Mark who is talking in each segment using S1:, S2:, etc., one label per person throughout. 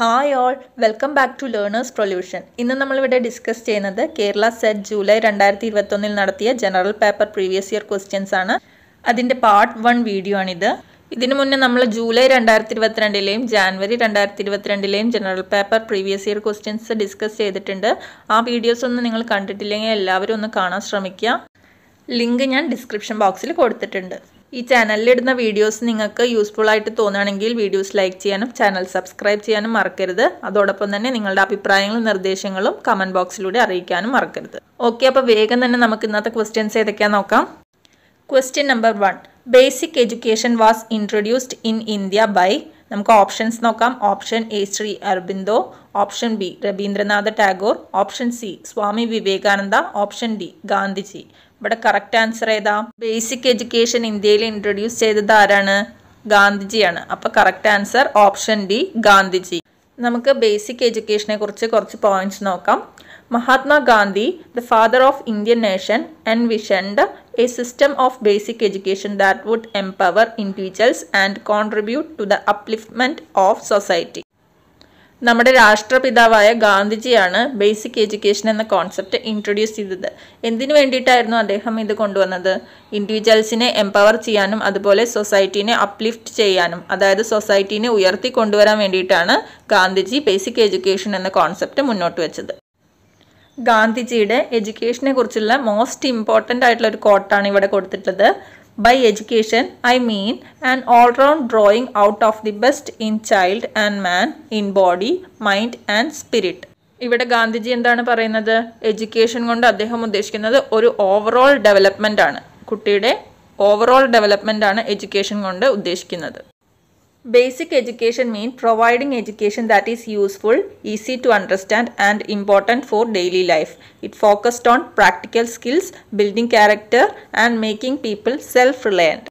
S1: Hi all welcome back to learners പ്രൊല്യൂഷൻ ഇന്ന് നമ്മളിവിടെ discuss ചെയ്യുന്നത് കേരള സെറ്റ് ജൂലൈ രണ്ടായിരത്തി ഇരുപത്തൊന്നിൽ നടത്തിയ general paper previous year questions ആണ്. അതിന്റെ പാർട്ട് വൺ വീഡിയോ ആണിത്. ഇതിനു മുന്നേ നമ്മൾ ജൂലൈ രണ്ടായിരത്തി ഇരുപത്തിരണ്ടിലെയും ജാനുവരി രണ്ടായിരത്തി ഇരുപത്തിരണ്ടിലെയും general paper previous year questions discuss ചെയ്തിട്ടുണ്ട്. ആ വീഡിയോസ് ഒന്നും നിങ്ങൾ കണ്ടിട്ടില്ലെങ്കിൽ എല്ലാവരും ഒന്ന് കാണാൻ ശ്രമിക്കുക. ലിങ്ക് ഞാൻ ഡിസ്ക്രിപ്ഷൻ ബോക്സിൽ കൊടുത്തിട്ടുണ്ട്. ഈ ചാനലിലിടുന്ന വീഡിയോസ് നിങ്ങൾക്ക് യൂസ്ഫുൾ ആയിട്ട് തോന്നുകയാണെങ്കിൽ വീഡിയോസ് ലൈക്ക് ചെയ്യാനും ചാനൽ സബ്സ്ക്രൈബ് ചെയ്യാനും മറക്കരുത്. അതോടൊപ്പം തന്നെ നിങ്ങളുടെ അഭിപ്രായങ്ങളും നിർദ്ദേശങ്ങളും കമന്റ് ബോക്സിലൂടെ അറിയിക്കാനും മറക്കരുത്. ഓക്കെ അപ്പോൾ വേഗം തന്നെ നമുക്ക് ഇന്നത്തെ ക്വസ്റ്റ്യൻസ് ഏതൊക്കെയാണെന്ന് നോക്കാം. Question number one basic education was introduced in India by നമുക്ക് ഓപ്ഷൻസ് നോക്കാം. Option A Shri Aurobindo option B Rabindranath Tagore. Option C Swami Vivekananda. Option D Gandhiji. ഇവിടെ കറക്റ്റ് ആൻസർ ഏതാ? ബേസിക് എഡ്യൂക്കേഷൻ ഇന്ത്യയിൽ introduce ചെയ്തത് ആരാണ്? ഗാന്ധിജിയാണ്. അപ്പോൾ correct answer option D Gandhiji. നമുക്ക് ബേസിക് എഡ്യൂക്കേഷനെ കുറിച്ച് കുറച്ച് പോയിന്റ്സ് നോക്കാം. Mahatma Gandhi the father of Indian nation and visioned a system of basic education that would empower individuals and contribute to the upliftment of society നമ്മുടെ രാഷ്ട്രപിതാവായ ഗാന്ധിജിയാണ് basic education എന്ന concept introduce ചെയ്തത്. എന്തിനു വേണ്ടിയിട്ടായിരുന്നു അദ്ദേഹം ഇത് കൊണ്ടുവന്നത്? ഇൻഡിവിജ്വൽസിനെ എംപവർ ചെയ്യാനും അതുപോലെ സൊസൈറ്റീനെ അപ്ലിഫ്റ്റ് ചെയ്യാനും അതായത് സൊസൈറ്റീനെ ഉയർത്തി കൊണ്ടുവരാൻ വേണ്ടിയിട്ടാണ് ഗാന്ധിജി ബേസിക് എഡ്യൂക്കേഷൻ എന്ന കോൺസെപ്റ്റ് മുന്നോട്ട് വെച്ചത്. ഗാന്ധിജിയുടെ എഡ്യൂക്കേഷനെ കുറിച്ചുള്ള മോസ്റ്റ് ഇമ്പോർട്ടന്റ് ആയിട്ടുള്ള ഒരു കോട്ടാണ് ഇവിടെ കൊടുത്തിട്ടുള്ളത്. By I I mean and all round drawing out of the best in child and man in body mind and spirit ഇവിടെ ഗാന്ധിജി എന്താണ് പറയുന്നത്? എഡ്യൂക്കേഷൻ കൊണ്ട് അദ്ദേഹം ഉദ്ദേശിക്കുന്നത് ഒരു ഓവറോൾ ഡെവലപ്മെന്റ് ആണ്. കുട്ടിയുടെ ഓവറോൾ ഡെവലപ്മെന്റ് ആണ് എഡ്യൂക്കേഷൻ കൊണ്ട് ഉദ്ദേശിക്കുന്നത്. Basic education mean providing education that is useful easy to understand and important for daily life it focused on practical skills building character, and making people self reliant.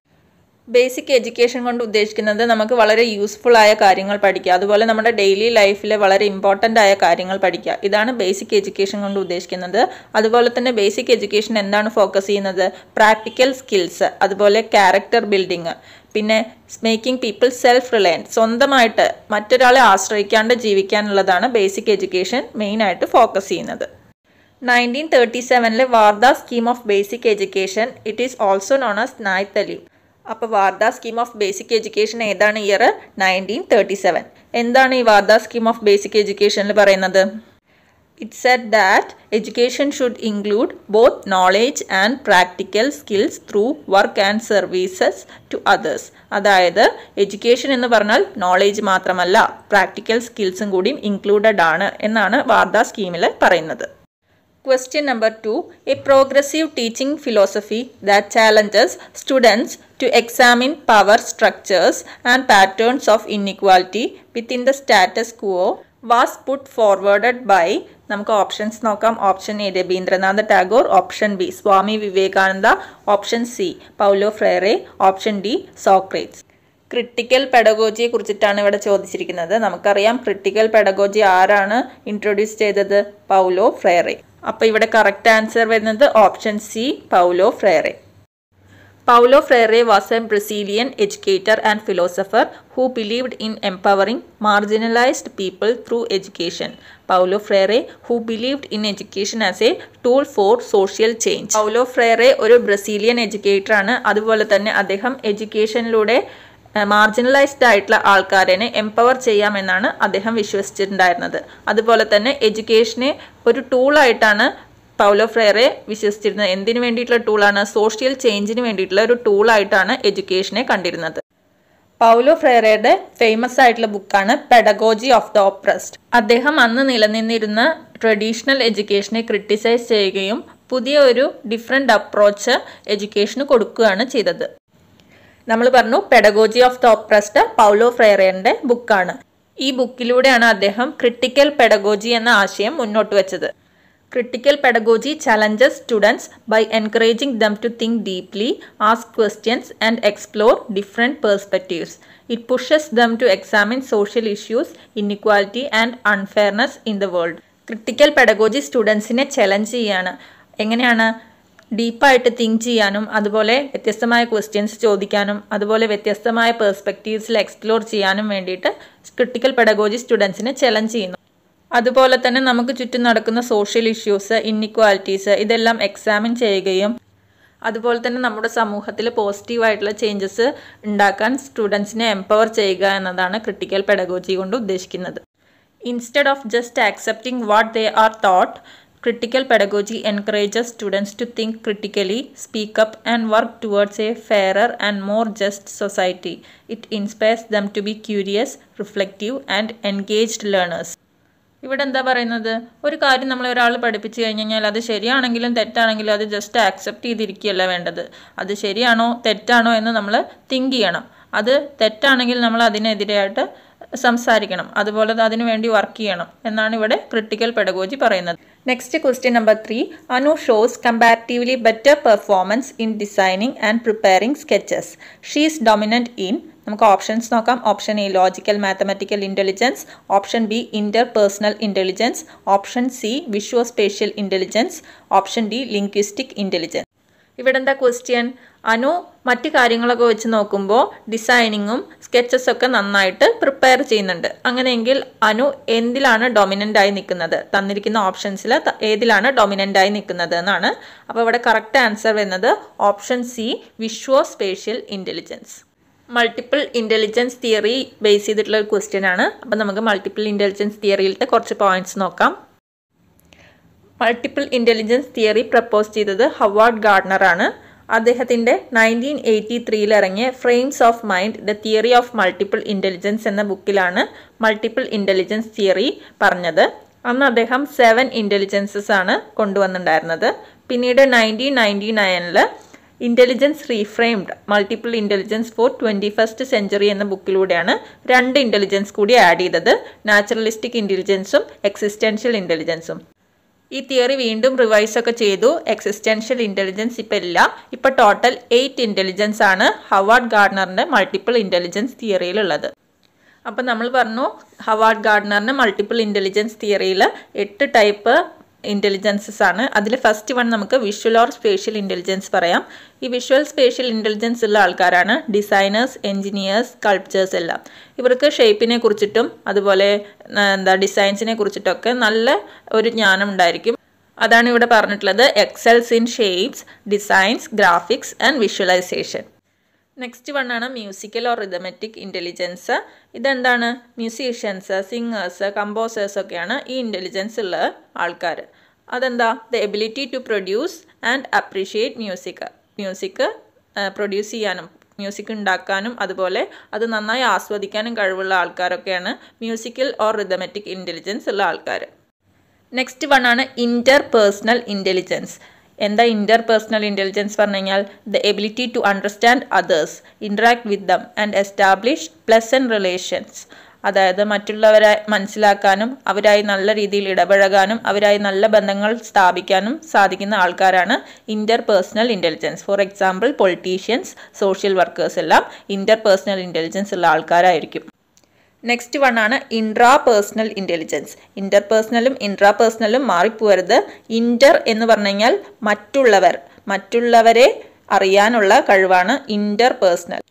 S1: Basic education കൊണ്ട് ഉദ്ദേശിക്കുന്നത് നമുക്ക് വളരെ useful ആയ കാര്യങ്ങൾ പഠിക്കുക. അതുപോലെ നമ്മുടെ daily ലൈഫിലെ വളരെ ഇമ്പോർട്ടന്റ് ആയ കാര്യങ്ങൾ പഠിക്കുക. ഇതാണ് ബേസിക് എഡ്യൂക്കേഷൻ കൊണ്ട് ഉദ്ദേശിക്കുന്നത്. അതുപോലെ തന്നെ ബേസിക് എഡ്യൂക്കേഷൻ എന്താണ് ഫോക്കസ് ചെയ്യുന്നത്? പ്രാക്ടിക്കൽ സ്കിൽസ് അതുപോലെ ക്യാരക്ടർ ബിൽഡിങ് പിന്നെ മേക്കിംഗ് പീപ്പിൾ സെൽഫ് റിലയന്റ് സ്വന്തമായിട്ട് മറ്റൊരാളെ ആശ്രയിക്കാണ്ട് ജീവിക്കാനുള്ളതാണ് ബേസിക് എഡ്യൂക്കേഷൻ മെയിൻ ആയിട്ട് ഫോക്കസ് ചെയ്യുന്നത്. Nineteen thirty സെവനിലെ Wardha scheme of basic education it is also known as Nai അപ്പോൾ Wardha scheme of basic education ഏതാണ് ഇയർ നയന്റീൻ തേർട്ടി സെവൻ എന്താണ് ഈ വാർദ സ്കീം ഓഫ് ബേസിക് എഡ്യൂക്കേഷനിൽ പറയുന്നത്? It said that education should include both knowledge and practical skills through work and services to others അതായത് education എന്ന് പറഞ്ഞാൽ knowledge മാത്രമല്ല practical സ്കിൽസും കൂടിയും ഇൻക്ലൂഡഡ് ആണ് എന്നാണ് വാർദ്ധ സ്കീമിൽ പറയുന്നത്. Question number two a progressive teaching philosophy that challenges students to examine power structures and patterns of inequality within the status quo was put forwarded by നമുക്ക് ഓപ്ഷൻസ് നോക്കാം. Option A Rabindranath Tagore option B Swami Vivekananda option C Paulo Freire option D Socrates. Critical പെഡഗോജിയെ കുറിച്ചിട്ടാണ് ഇവിടെ ചോദിച്ചിരിക്കുന്നത്. നമുക്കറിയാം critical pedagogy ആരാണ് introduce ചെയ്തത്? Paulo Freire. അപ്പോൾ ഇവിടെ കറക്റ്റ് ആൻസർ വരുന്നത് option C Paulo Freire. Paulo Freire was a Brazilian educator and philosopher who believed in empowering marginalised people through education Paulo Freire who believed in education as a tool for social change Paulo Freire ഒരു Brazilian educator ആണ്. അതുപോലെ തന്നെ അദ്ദേഹം എഡ്യൂക്കേഷനിലൂടെ marginalised ആയിട്ടുള്ള ആൾക്കാരെ empower ചെയ്യാമെന്നാണ് അദ്ദേഹം വിശ്വസിച്ചിട്ടുണ്ടായിരുന്നത്. അതുപോലെ തന്നെ എഡ്യൂക്കേഷനെ ഒരു ടൂളായിട്ടാണ് പൗലോ ഫ്രെയറെ വിശ്വസിച്ചിരുന്നത് എന്തിനു വേണ്ടിയിട്ടുള്ള ടൂളാണ് സോഷ്യൽ ചേഞ്ചിന് വേണ്ടിയിട്ടുള്ള ഒരു ടൂളായിട്ടാണ് എഡ്യൂക്കേഷനെ കണ്ടിരുന്നത്. പൗലോ ഫ്രേറയുടെ ഫേമസ് ആയിട്ടുള്ള ബുക്കാണ് പെഡഗോജി ഓഫ് ദ ഓപ്രസ്ഡ് അദ്ദേഹം അന്ന് നിലനിന്നിരുന്ന ട്രഡീഷണൽ എഡ്യൂക്കേഷനെ ക്രിട്ടിസൈസ് ചെയ്യുകയും പുതിയ ഒരു ഡിഫറെന്റ് അപ്രോച്ച് എഡ്യൂക്കേഷന് കൊടുക്കുകയാണ് ചെയ്തത്. നമ്മൾ പറഞ്ഞു pedagogy of the oppressed Paulo ഫ്രേറയുടെ ബുക്കാണ് ഈ ബുക്കിലൂടെയാണ് അദ്ദേഹം ക്രിട്ടിക്കൽ പെഡഗോജി എന്ന ആശയം മുന്നോട്ട് വെച്ചത്. Critical pedagogy challenges students by encouraging them to think deeply ask questions and explore different perspectives it pushes them to examine social issues inequality and unfairness in the world critical pedagogy സ്റ്റുഡൻസിനെ challenge ചെയ്യാണ്. എങ്ങനെയാണ് ഡീപ്പായിട്ട് think ചെയ്യാനും അതുപോലെ വ്യത്യസ്തമായ questions ചോദിക്കാനും അതുപോലെ വ്യത്യസ്തമായ പേഴ്സ്പെക്റ്റീവ്സിൽ explore ചെയ്യാനും വേണ്ടിയിട്ട് ക്രിട്ടിക്കൽ പെഡഗോജി സ്റ്റുഡൻസിനെ ചലഞ്ച് ചെയ്യുന്നു. അതുപോലെ തന്നെ നമുക്ക് ചുറ്റും നടക്കുന്ന സോഷ്യൽ ഇഷ്യൂസ് ഇന്നിക്വാലിറ്റീസ് ഇതെല്ലാം എക്സാമിൻ ചെയ്യുകയും അതുപോലെ തന്നെ നമ്മുടെ സമൂഹത്തിൽ പോസിറ്റീവായിട്ടുള്ള ചേഞ്ചസ് ഉണ്ടാക്കാൻ സ്റ്റുഡൻസിനെ എംപവർ ചെയ്യുക എന്നതാണ് ക്രിട്ടിക്കൽ പെഡഗോജി കൊണ്ട് ഉദ്ദേശിക്കുന്നത് instead of just accepting what they are taught critical pedagogy encourages students to think critically speak up and work towards a fairer and more just society it inspires them to be curious reflective and engaged learners. ഇവിടെ എന്താ പറയുന്നത്? ഒരു കാര്യം നമ്മൾ ഒരാൾ പഠിപ്പിച്ചു കഴിഞ്ഞ് കഴിഞ്ഞാൽ അത് ശരിയാണെങ്കിലും തെറ്റാണെങ്കിലും അത് ജസ്റ്റ് ആക്സെപ്റ്റ് ചെയ്തിരിക്കുകയല്ല വേണ്ടത്. അത് ശരിയാണോ തെറ്റാണോ എന്ന് നമ്മൾ തിങ്ക് ചെയ്യണം. അത് തെറ്റാണെങ്കിൽ നമ്മൾ അതിനെതിരെയായിട്ട് സംസാരിക്കണം. അതുപോലെ അതിനു വേണ്ടി വർക്ക് ചെയ്യണം എന്നാണ് ഇവിടെ ക്രിട്ടിക്കൽ പെഡഗോജി പറയുന്നത്. Next question number three Anu shows comparatively better performance in designing and preparing sketches she is dominant in നമുക്ക് ഓപ്ഷൻസ് നോക്കാം. Option A logical mathematical intelligence option B inter personal intelligence option C visuo spatial intelligence option D linguistic intelligence ഇവിടെ എന്താ question Anu മറ്റു കാര്യങ്ങളൊക്കെ വെച്ച് നോക്കുമ്പോൾ ഡിസൈനിങ്ങും sketches ഒക്കെ നന്നായിട്ട് പ്രിപ്പയർ ചെയ്യുന്നുണ്ട്. അങ്ങനെയെങ്കിൽ അനു എന്തിലാണ് ഡൊമിനന്റ് ആയി നിൽക്കുന്നത്? തന്നിരിക്കുന്ന ഓപ്ഷൻസിൽ ഏതിലാണ് ഡൊമിനന്റ് ആയി നിൽക്കുന്നത് എന്നാണ്. അപ്പോൾ ഇവിടെ കറക്റ്റ് ആൻസർ വരുന്നത് option C visuo spatial intelligence multiple intelligence theory base ചെയ്തിട്ടുള്ള ഒരു ക്വസ്റ്റ്യൻ ആണ്. അപ്പോൾ നമുക്ക് മൾട്ടിപ്പിൾ ഇന്റലിജൻസ് തിയറിയിലത്തെ കുറച്ച് പോയിന്റ്സ് നോക്കാം. മൾട്ടിപ്പിൾ ഇന്റലിജൻസ് തിയറി പ്രപ്പോസ് ചെയ്തത് ഹവാർഡ് ഗാർഡനർ ആണ്. അദ്ദേഹത്തിന്റെ നയന്റീൻ എയ്റ്റി ത്രീയിൽ ഇറങ്ങിയ frames of mind the theory of multiple intelligence എന്ന ബുക്കിലാണ് മൾട്ടിപ്പിൾ ഇന്റലിജൻസ് തിയറി പറഞ്ഞത്. അന്ന് അദ്ദേഹം സെവൻ ഇന്റലിജൻസസ് ആണ് കൊണ്ടുവന്നിട്ടുണ്ടായിരുന്നത്. പിന്നീട് nineteen ninety നയനിൽ intelligence reframed multiple intelligence for twenty first century എന്ന ബുക്കിലൂടെയാണ് രണ്ട് ഇന്റലിജൻസ് കൂടി ആഡ് ചെയ്തത്. നാച്ചുറലിസ്റ്റിക് ഇന്റലിജൻസും എക്സിസ്റ്റൻഷ്യൽ ഇന്റലിജൻസും ഈ തിയറി വീണ്ടും റിവൈസ് ഒക്കെ ചെയ്തു. എക്സിസ്റ്റൻഷ്യൽ ഇന്റലിജൻസ് ഇപ്പം ഇല്ല. ഇപ്പം ടോട്ടൽ എയ്റ്റ് ഇന്റലിജൻസ് ആണ് ഹവാർഡ് ഗാർഡനറിന്റെ മൾട്ടിപ്പിൾ ഇന്റലിജൻസ് തിയറിയിലുള്ളത് അപ്പം നമ്മൾ പറഞ്ഞു ഹവാർഡ് ഗാർഡനറിന്റെ മൾട്ടിപ്പിൾ ഇന്റലിജൻസ് തിയറിയിൽ എട്ട് ടൈപ്പ് ഇന്റലിജൻസസ് ആണ്. അതിൽ ഫസ്റ്റ് വൺ നമുക്ക് വിഷ്വൽ ഓർ സ്പേഷ്യൽ ഇന്റലിജൻസ് പറയാം. ഈ വിഷ്വൽ സ്പേഷ്യൽ ഇന്റലിജൻസ് ഉള്ള ആൾക്കാരാണ് ഡിസൈനേഴ്സ് എൻജിനീയേഴ്സ് സ്കൾപ്ചേഴ്സ് എല്ലാം. ഇവർക്ക് ഷേപ്പിനെ കുറിച്ചിട്ടും അതുപോലെ എന്താ ഡിസൈൻസിനെ കുറിച്ചിട്ടൊക്കെ നല്ല ഒരു ജ്ഞാനം ഉണ്ടായിരിക്കും. അതാണ് ഇവിടെ പറഞ്ഞിട്ടുള്ളത് excels in shapes designs graphics and visualisation next one ആണ് മ്യൂസിക്കൽ ഓർ റിതമെറ്റിക് ഇന്റലിജൻസ് ഇതെന്താണ്? മ്യൂസീഷ്യൻസ് സിംഗേഴ്സ് കമ്പോസേഴ്സ് ഒക്കെയാണ് ഈ ഇന്റലിജൻസ് ഉള്ള ആൾക്കാർ അതെന്താ? The ability to produce and appreciate music music produce ചെയ്യാനും മ്യൂസിക് ഉണ്ടാക്കാനും അതുപോലെ അത് നന്നായി ആസ്വദിക്കാനും കഴിവുള്ള ആൾക്കാരൊക്കെയാണ് മ്യൂസിക്കൽ ഓർ റിതമെറ്റിക് ഇന്റലിജൻസ് ഉള്ള ആൾക്കാർ നെക്സ്റ്റ് വൺ ആണ് ഇന്റർ പേഴ്സണൽ ഇന്റലിജൻസ് എന്താ ഇന്റർ പേഴ്സണൽ ഇന്റലിജൻസ് പറഞ്ഞു കഴിഞ്ഞാൽ the ability to understand others interact with them and establish pleasant relations അതായത് മറ്റുള്ളവരെ മനസ്സിലാക്കാനും അവരായി നല്ല രീതിയിൽ ഇടപഴകാനും അവരായി നല്ല ബന്ധങ്ങൾ സ്ഥാപിക്കാനും സാധിക്കുന്ന ആൾക്കാരാണ് inter personal intelligence for example politicians social workers എല്ലാം ഇന്റർ പേഴ്സണൽ ഇന്റലിജൻസ് ഉള്ള ആൾക്കാരായിരിക്കും. നെക്സ്റ്റ് വൺ ആണ് ഇൻട്രാ പേഴ്സണൽ ഇന്റലിജൻസ് ഇന്റർ പേഴ്സണലും ഇൻട്രാ പേഴ്സണലും മാറിപ്പോരുത്. ഇന്റർ എന്ന് പറഞ്ഞു മറ്റുള്ളവർ. മറ്റുള്ളവരെ അറിയാനുള്ള കഴിവാണ് ഇന്റർ പേഴ്സണൽ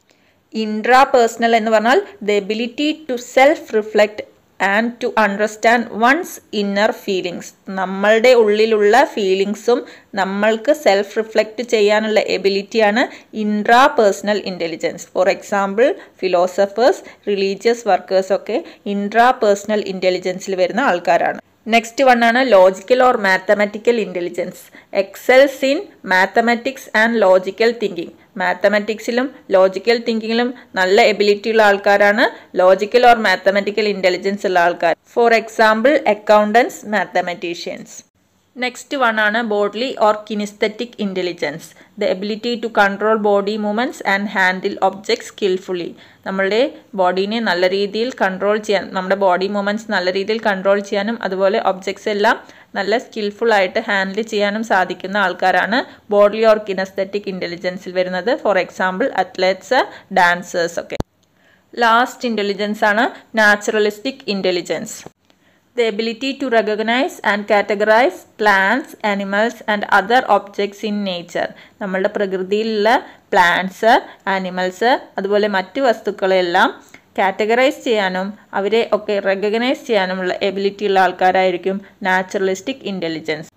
S1: ഇൻട്രാ പേഴ്സണൽ എന്ന് പറഞ്ഞാൽ the ability to self reflect and to understand one's inner feelings നമ്മളുടെ ഉള്ളിലുള്ള ഫീലിങ്സും നമ്മൾക്ക് സെൽഫ് റിഫ്ലക്റ്റ് ചെയ്യാനുള്ള എബിലിറ്റിയാണ് intra personal intelligence for example philosophers religious workers ഒക്കെ ഇൻട്രാ പേഴ്സണൽ ഇന്റലിജൻസിൽ വരുന്ന ആൾക്കാരാണ്. നെക്സ്റ്റ് വൺ ആണ് logical or mathematical intelligence excels in mathematics and logical thinking മാത്തമാറ്റിക്സിലും logical തിങ്കിങ്ങിലും നല്ല എബിലിറ്റി ഉള്ള ആൾക്കാരാണ് ലോജിക്കൽ ഓർ മാത്തമാറ്റിക്കൽ ഇന്റലിജൻസ് ഉള്ള ആൾക്കാർ. For example accountants mathematicians next one ആണ് bodily or kinesthetic intelligence the ability to control body movements and handle objects skilfully നമ്മളുടെ ബോഡീനെ നല്ല രീതിയിൽ കൺട്രോൾ ചെയ്യാൻ നമ്മുടെ ബോഡി മൂവ്മെന്റ്സ് നല്ല രീതിയിൽ കൺട്രോൾ ചെയ്യാനും അതുപോലെ ഒബ്ജക്ട്സ് എല്ലാം നല്ല സ്കിൽഫുൾ ആയിട്ട് ഹാൻഡിൽ ചെയ്യാനും സാധിക്കുന്ന ആൾക്കാരാണ് ബോഡ്ലി ഓർ കിനസ്തറ്റിക് ഇന്റലിജൻസിൽ വരുന്നത്. ഫോർ എക്സാമ്പിൾ അത്ലറ്റ്സ് ഡാൻസേഴ്സ് ഒക്കെ. ലാസ്റ്റ് ഇന്റലിജൻസ് ആണ് naturalistic intelligence the ability to recognize and categorize plants, animals and other objects in nature. നമ്മളുടെ പ്രകൃതിയിലുള്ള പ്ലാന്റ്സ് ആനിമൽസ് അതുപോലെ മറ്റു വസ്തുക്കളെല്ലാം കാറ്റഗറൈസ് ചെയ്യാനും അവരെ ഒക്കെ റെക്കഗ്നൈസ് ചെയ്യാനുമുള്ള എബിലിറ്റി ഉള്ള ആൾക്കാരായിരിക്കും നാച്ചുറലിസ്റ്റിക് ഇന്റലിജൻസ്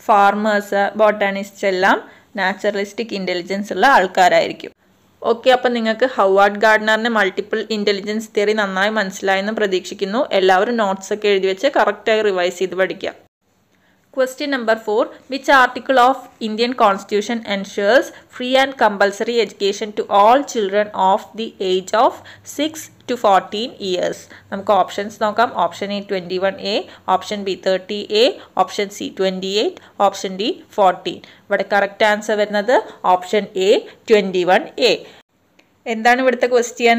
S1: ഫാർമേഴ്സ് ബോട്ടാണിസ്റ്റ് എല്ലാം നാച്ചുറലിസ്റ്റിക് ഇന്റലിജൻസ് ഉള്ള ആൾക്കാരായിരിക്കും ഓക്കെ അപ്പം നിങ്ങൾക്ക് ഹവാർഡ് ഗാർഡനറിന്റെ മൾട്ടിപ്പിൾ ഇന്റലിജൻസ് തിയറി നന്നായി മനസ്സിലായെന്ന് പ്രതീക്ഷിക്കുന്നു. എല്ലാവരും നോട്ട്സ് ഒക്കെ എഴുതി വെച്ച് കറക്റ്റായി റിവൈസ് ചെയ്ത് പഠിക്കുക. Question number 4. Which article of Indian Constitution ensures free and compulsory education to all children of the age of 6 to 14 years? നമുക്ക് ഓപ്ഷൻസ് നോക്കാം option A twenty one A option B thirty A option C twenty eight option D fourteen ഇവിടെ correct answer വരുന്നത് option A twenty one A എന്താണ് ഇവിടുത്തെ question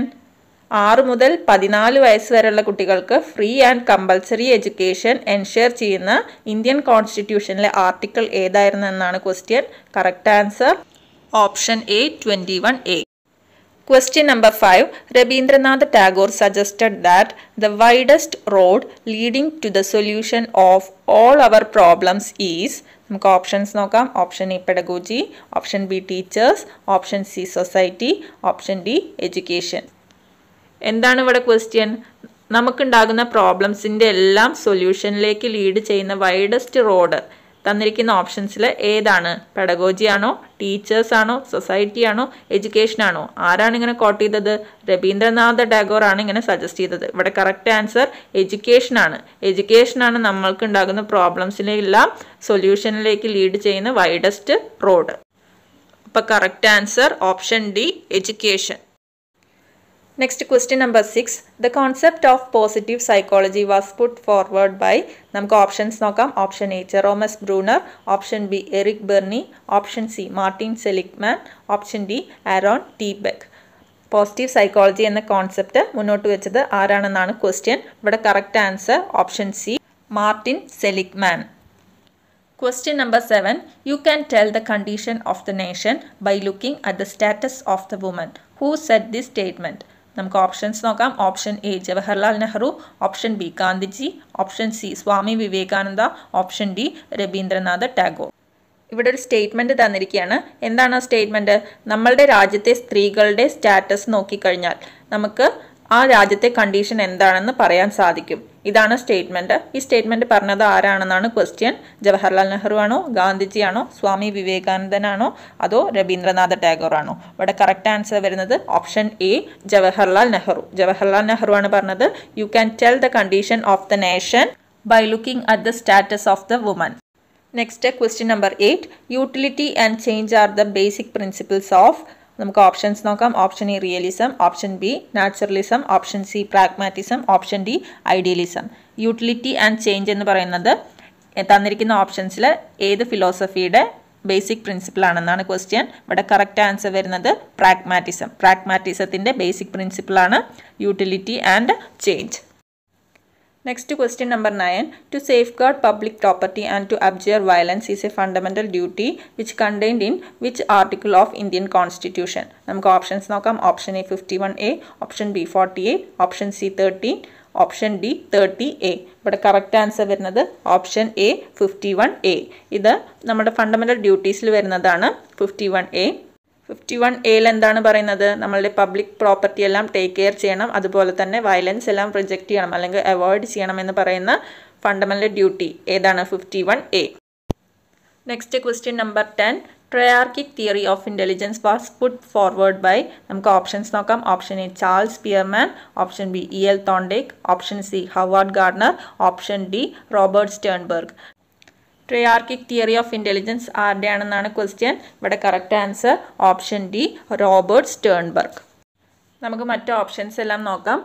S1: ആറ് മുതൽ പതിനാല് വയസ്സ് വരെയുള്ള കുട്ടികൾക്ക് free and compulsory education ensure ചെയ്യുന്ന ഇന്ത്യൻ കോൺസ്റ്റിറ്റ്യൂഷനിലെ ആർട്ടിക്കിൾ ഏതായിരുന്നു എന്നാണ് question? Correct answer option A twenty one A. Question number 5. Rabindranath Tagore suggested that the widest road leading to the solution of all our problems is നമുക്ക് options നോക്കാം. Option A pedagogy option B teachers option C society option D education. എന്താണ് ഇവിടെ question നമുക്കുണ്ടാകുന്ന പ്രോബ്ലംസിന്റെ എല്ലാം സൊല്യൂഷനിലേക്ക് lead ചെയ്യുന്ന widest road തന്നിരിക്കുന്ന ഓപ്ഷൻസിൽ ഏതാണ്? പെഡഗോജി ആണോ? ടീച്ചേഴ്സ് ആണോ? സൊസൈറ്റി ആണോ? എഡ്യൂക്കേഷൻ ആണോ? ആരാണ് ഇങ്ങനെ കോട്ട് ചെയ്തത്? രവീന്ദ്രനാഥ് ടാഗോർ ആണ് ഇങ്ങനെ സജസ്റ്റ് ചെയ്തത്. ഇവിടെ കറക്റ്റ് ആൻസർ എഡ്യൂക്കേഷൻ ആണ്. എഡ്യൂക്കേഷൻ ആണ് നമ്മൾക്ക് ഉണ്ടാകുന്ന പ്രോബ്ലംസിലെല്ലാം സൊല്യൂഷനിലേക്ക് ലീഡ് ചെയ്യുന്ന വൈഡസ്റ്റ് റോഡ് അപ്പോൾ correct answer option D education Next question number six the concept of positive psychology was put forward by നമുക്ക് ഓപ്ഷൻസ് നോക്കാം option A Jerome S Bruner option B Erik Berne option C Martin Seligman option D Aaron T Beck positive psychology എന്ന concept മുന്നോട്ട് വെച്ചത് ആരാണെന്നാണ് question ഇവിടെ correct answer option C Martin Seligman Question number 7. You can tell the condition of the nation by looking at the status of the woman. Who said this statement? നമുക്ക് options നോക്കാം. Option A Jawaharlal Nehru option B Gandhiji option C Swami Vivekananda option D Rabindranath Tagore ഇവിടെ ഒരു statement തന്നിരിക്കുകയാണ്. എന്താണ് ആ statement നമ്മളുടെ രാജ്യത്തെ സ്ത്രീകളുടെ സ്റ്റാറ്റസ് നോക്കിക്കഴിഞ്ഞാൽ നമുക്ക് ആ രാജ്യത്തെ കണ്ടീഷൻ എന്താണെന്ന് പറയാൻ സാധിക്കും. ഇതാണ് സ്റ്റേറ്റ്മെന്റ് ഈ സ്റ്റേറ്റ്മെന്റ് പറഞ്ഞത് ആരാണെന്നാണ് ക്വസ്റ്റ്യൻ ജവഹർലാൽ നെഹ്റു ആണോ? ഗാന്ധിജി ആണോ? സ്വാമി വിവേകാനന്ദനാണോ? അതോ രവീന്ദ്രനാഥ ടാഗോർ ആണോ? ഇവിടെ കറക്റ്റ് ആൻസർ വരുന്നത് ഓപ്ഷൻ എ ജവഹർലാൽ നെഹ്റു. ജവഹർലാൽ നെഹ്റു ആണ് പറഞ്ഞത് you can tell the condition of the nation by looking at the status of the woman next question number eight utility and change are the basic principles of നമുക്ക് options നോക്കാം. Option A realism option B naturalism option C pragmatism option D idealism utility and change എന്ന് പറയുന്നത് തന്നിരിക്കുന്ന ഓപ്ഷൻസിൽ ഏത് ഫിലോസഫിയുടെ basic principle ആണെന്നാണ് question ഇവിടെ കറക്റ്റ് ആൻസർ വരുന്നത് പ്രാഗ്മാറ്റിസം പ്രാഗ്മാറ്റിസത്തിന്റെ basic പ്രിൻസിപ്പിളാണ് utility and change next question number nine to safeguard public property and to abjure violence is a fundamental duty which contained in which article of Indian constitution നമുക്ക് options നോക്കാം. Option A fifty one A option B forty eight option C thirteen option D thirty A ഇവിടെ correct answer വരുന്നത് option A fifty one A ഇത് നമ്മുടെ fundamental ഡ്യൂട്ടീസിൽ വരുന്നതാണ് fifty one A fifty one എയിൽ എന്താണ് പറയുന്നത്? നമ്മളുടെ പബ്ലിക് പ്രോപ്പർട്ടി എല്ലാം ടേക്ക് കെയർ ചെയ്യണം. അതുപോലെ തന്നെ വയലൻസ് എല്ലാം റിജക്റ്റ് ചെയ്യണം അല്ലെങ്കിൽ അവോയ്ഡ് ചെയ്യണം എന്ന് പറയുന്ന ഫണ്ടമെന്റൽ ഡ്യൂട്ടി ഏതാണ് fifty one A next question number ten triarchic theory of intelligence was put forward by നമുക്ക് ഓപ്ഷൻസ് നോക്കാം. Option A Charles Spearman option B E L Thorndike option C Howard Gardner option D Robert Sternberg triarchic theory of intelligence ആരുടെയാണെന്നാണ് question ഇവിടെ correct answer option D Robert Sternberg നമുക്ക് മറ്റ് options എല്ലാം നോക്കാം.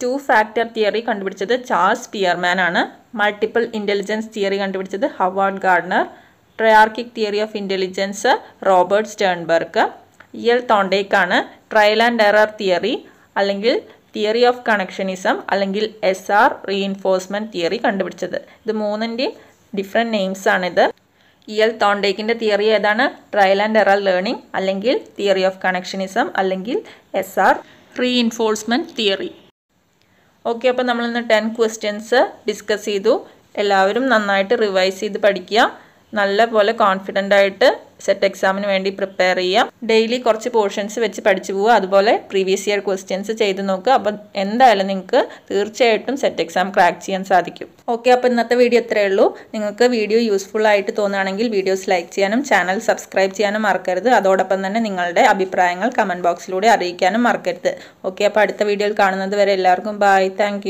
S1: Two factor theory കണ്ടുപിടിച്ചത് Charles Spearman ആണ്. Multiple intelligence theory കണ്ടുപിടിച്ചത് Howard Gardner triarchic theory of intelligence Robert Sternberg E L തോണ്ടേക്കാണ്. Trial and error theory അല്ലെങ്കിൽ theory of connectionism അല്ലെങ്കിൽ S R reinforcement theory കണ്ടുപിടിച്ചത്. ഇത് മൂന്നിന്റെയും ഡിഫറെന്റ് നെയിംസ് ആണിത്. E L തോണ്ടേക്കിന്റെ തിയറി ഏതാണ്? ട്രയൽ ആൻഡ് എറർ ലേണിംഗ് അല്ലെങ്കിൽ തിയറി ഓഫ് കണക്ഷനിസം അല്ലെങ്കിൽ S R reinforcement theory okay അപ്പോൾ നമ്മളിന്ന് ടെൻ ക്വസ്റ്റ്യൻസ് ഡിസ്കസ് ചെയ്തു. എല്ലാവരും നന്നായിട്ട് റിവൈസ് ചെയ്ത് പഠിക്കുക. നല്ല പോലെ കോൺഫിഡന്റ് ആയിട്ട് സെറ്റ് എക്സാമിന് വേണ്ടി പ്രിപ്പയർ ചെയ്യാം. ഡെയിലി കുറച്ച് പോർഷൻസ് വെച്ച് പഠിച്ചു പോവുക. അതുപോലെ പ്രീവിയസ് ഇയർ ക്വസ്റ്റ്യൻസ് ചെയ്ത് നോക്കുക. അപ്പം എന്തായാലും നിങ്ങൾക്ക് തീർച്ചയായിട്ടും സെറ്റ് എക്സാം ക്രാക്ക് ചെയ്യാൻ സാധിക്കും. ഓക്കെ അപ്പോൾ ഇന്നത്തെ വീഡിയോ ഇത്രയേ ഉള്ളൂ. നിങ്ങൾക്ക് വീഡിയോ യൂസ്ഫുൾ ആയിട്ട് തോന്നുകയാണെങ്കിൽ വീഡിയോസ് ലൈക്ക് ചെയ്യാനും ചാനൽ സബ്സ്ക്രൈബ് ചെയ്യാനും മറക്കരുത്. അതോടൊപ്പം തന്നെ നിങ്ങളുടെ അഭിപ്രായങ്ങൾ കമന്റ് ബോക്സിലൂടെ അറിയിക്കാനും മറക്കരുത്. ഓക്കെ അപ്പോൾ അടുത്ത വീഡിയോയിൽ കാണുന്നത് വരെ എല്ലാവർക്കും ബൈ താങ്ക്